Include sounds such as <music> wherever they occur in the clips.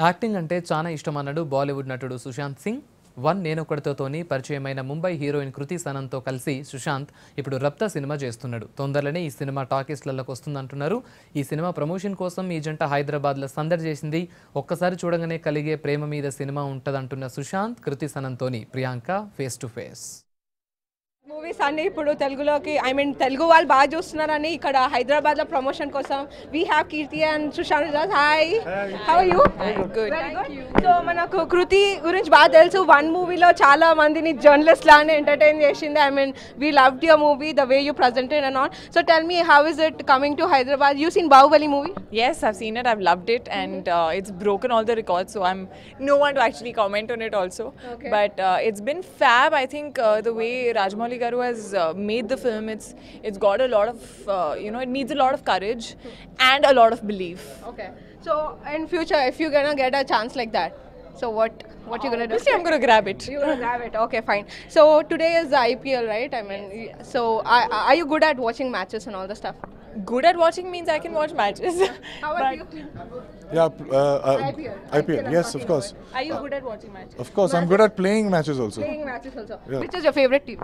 Acting అంటే చాలా ఇష్టం అన్నాడు బాలీవుడ్ నటుడు సుశాంత్ సింగ్. వన్ నేనొకడితోని పరిచయమైన ముంబై హీరోయిన్ కృతి సనంతో కలిసి సుశాంత్ ఇప్పుడు రప్తా సినిమా చేస్తున్నాడు. తొందరలోనే ఈ సినిమా టాకీస్లలోకి వస్తుందంటున్నారు. ఈ సినిమా ప్రమోషన్ కోసం ఈ జంట హైదరాబాద్లో సందడి చేసింది. ఒక్కసారి చూడగానే కలిగే ప్రేమ మీద సినిమా ఉంటుందంటున్న Sushant Kriti సనంతోని Priyanka face to face movies anni ippudu telugu loki i mean telugu vaal baa chustunnarani ikkada hyderabad la promotion kosa we have kirti and sushant hi. hi. How are you? Hi. good. Very thank you. So manaku kruti gurinchi baa also one movie lo chaala mandini journalist lane entertain chesindi i mean we loved your movie the way you presented and on. so tell me how is it coming to hyderabad? You seen Baahubali movie? Yes i've seen it. I've loved it. And mm-hmm. uh, it's broken all the records so i'm no one to actually comment on it also. Okay. but uh, it's been fab. I think uh, the way Rajamouli Garu has uh, made the film, it's it's got a lot of uh, you know, it needs a lot of courage and a lot of belief. Okay. So in future, if you're gonna get a chance like that, so what what you gonna do? Obviously, I'm gonna grab it. You're gonna grab it. Okay, fine. So today is the IPL, right? I mean, y- so are, are you good at watching matches and all the stuff? Good at watching means I can watch matches. <laughs> How are you? Yeah, uh, uh, IPL. IPL. I'm Yes, of talking course. Are you good at watching matches? Of course, I'm good at playing matches also. Playing matches also. Yeah. Which is your favorite team?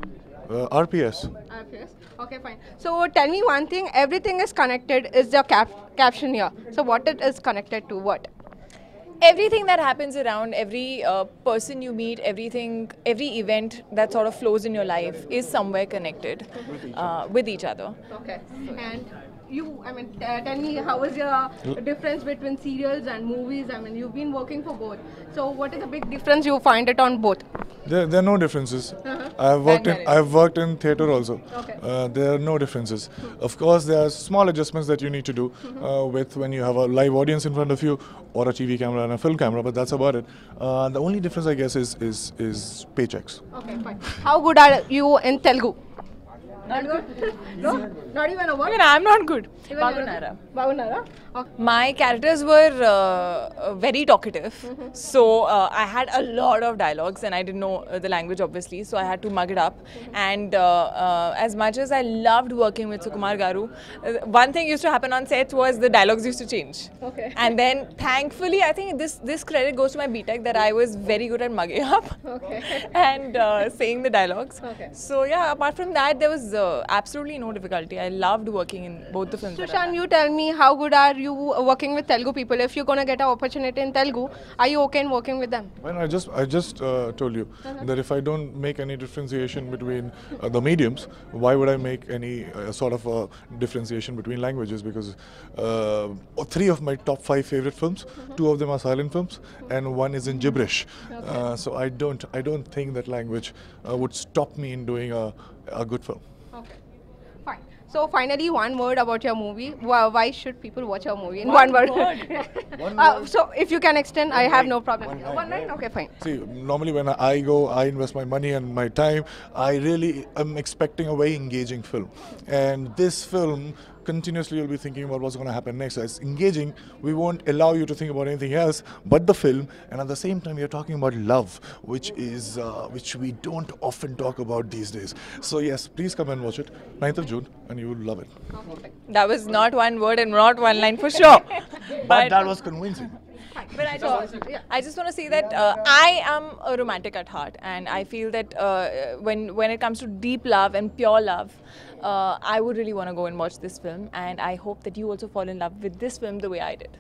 Uh, RPS. RPS. Okay, fine. So tell me one thing. Everything is connected. Is the cap- caption here? So what it is connected to? What? Everything that happens around every uh, person you meet everything every event that sort of flows in your life is somewhere connected uh, with each other Okay. And you, I mean, t- tell me how is your difference between serials and movies? I mean, you've been working for both. So what is the big difference you find it on both? There, there are no differences. I've worked in I've worked in theatre also. Okay. Uh, there are no differences. Of course, there are small adjustments that you need to do uh, with when you have a live audience in front of you or a TV camera and a film camera. But that's about it. Uh, the only difference, I guess, is is is paychecks. Okay, fine. How good are you in Telugu? Not good. no, not even a word. I'm not good. Bagunara. Bagunara. Okay. My characters were uh, very talkative, so uh, I had a lot of dialogues, and I didn't know uh, the language obviously, so I had to mug it up. And uh, uh, as much as I loved working with Sukumar Garu, uh, one thing used to happen on set was the dialogues used to change. Okay. And then, thankfully, I think this this credit goes to my BTech that I was very good at mugging up Okay. <laughs> and uh, saying the dialogues. Okay. So yeah, apart from that, there was uh, absolutely no difficulty. I loved working in both the films. that I Sushan, you tell me how good are you working with Telugu people? If you're gonna get an opportunity in Telugu, are you okay in working with them? Well, I just I just uh, told you that if I don't make any differentiation between uh, the mediums, why would I make any uh, sort of uh, differentiation between languages? Because uh, three of my top five favorite films, two of them are silent films, and one is in gibberish. Uh, so I don't I don't think that language uh, would stop me in doing a, a good film. Okay. Fine. So finally, one word about your movie. Why, why should people watch your movie in one, word? <laughs> One uh, word. so if you can extend, I have no problem. One line, One line? right? Okay, fine. See, normally when I go, I invest my money and my time. I really am expecting a very engaging film, and this film continuously you'll be thinking about what's going to happen next. So it's engaging. We won't allow you to think about anything else but the film, and at the same time, we are talking about love, which is uh, which we don't often talk about these days. So yes, please come and watch it, 9th of June, and you will love it. That was not one word and not one line for sure. <laughs> But that was convincing But I just, I just want to say that uh, I am a romantic at heart, and I feel that uh, when when it comes to deep love and pure love, uh, I would really want to go and watch this film, and I hope that you also fall in love with this film the way I did.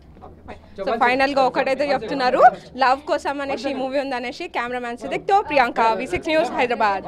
So final గా ఒకటైతే చెప్తున్నారు love కోసం అనేసి movie ఉందనేసి cameraman Siddique తో Priyanka V six news Hyderabad